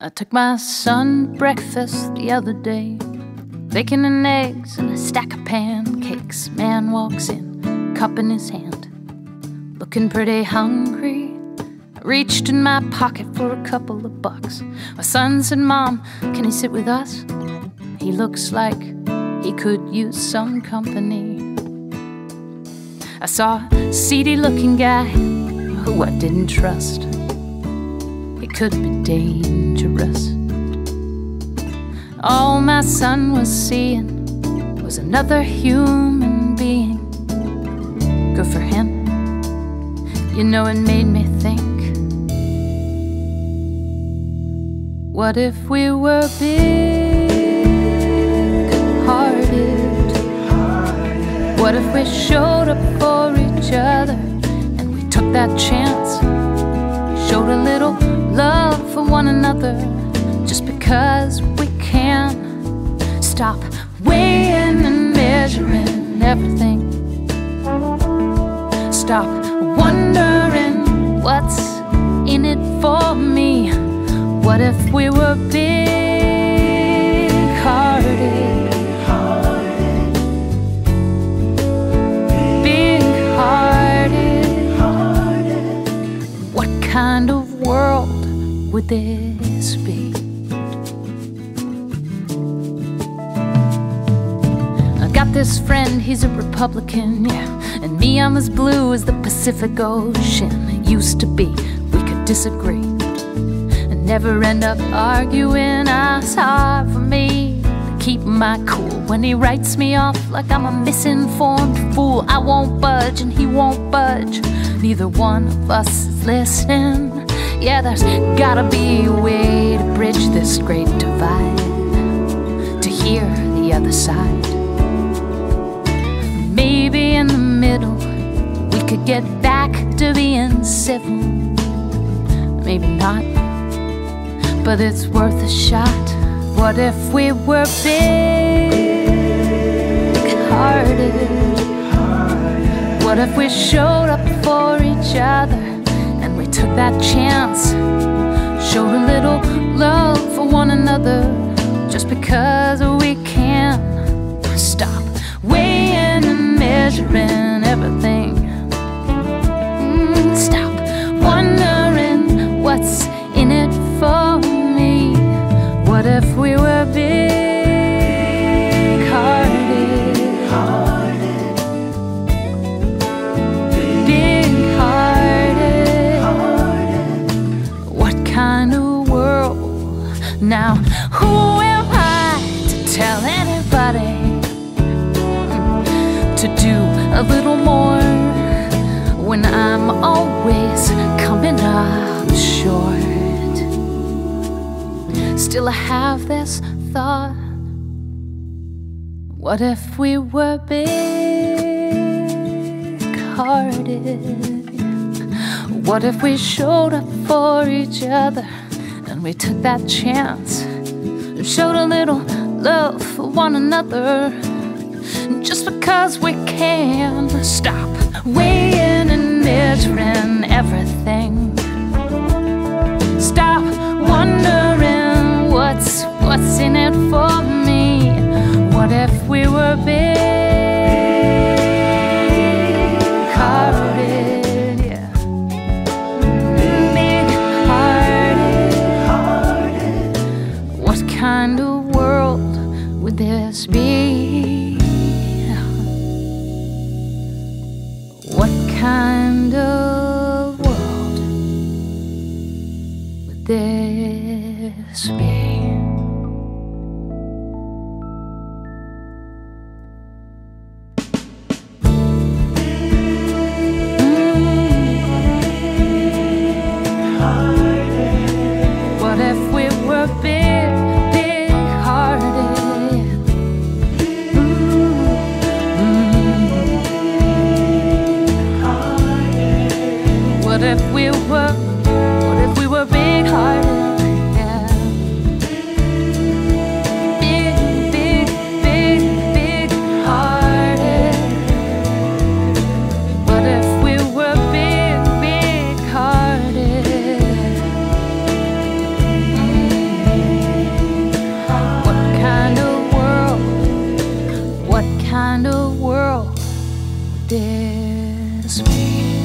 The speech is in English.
I took my son breakfast the other day. Bacon and eggs and a stack of pancakes. Man walks in, cup in his hand, looking pretty hungry. I reached in my pocket for a couple of bucks. My son said, Mom, can he sit with us? He looks like he could use some company. I saw a seedy looking guy who I didn't trust could be dangerous. All my son was seeing was another human being. Good for him. You know, it made me think. What if we were big hearted? What if we showed up for each other and we took that chance? One another just because we can stop weighing and measuring everything. Stop wondering what's in it for me. What if we were big hearted? Kind of world? Would this be? I got this friend, he's a Republican, yeah. And me, I'm as blue as the Pacific Ocean. It used to be, we could disagree and never end up arguing. It's hard for me to keep my cool when he writes me off like I'm a misinformed fool. I won't budge and he won't budge. Neither one of us is listening. Yeah, there's gotta be a way to bridge this great divide, to hear the other side. Maybe in the middle, we could get back to being civil. Maybe not, but it's worth a shot. What if we were big hearted? What if we showed up for each other? Took that chance. Showed a little love for one another just because we can. Stop weighing and measuring Now, who am I to tell anybody to do a little more when I'm always coming up short? Still, I have this thought what if we were big hearted? What if we showed up for each other? And we took that chance and showed a little love for one another. Just because we can stop weighing and measuring everything. Stop wondering what's what's in it for me. What if we were big? Be? What kind of world would this be? Despair.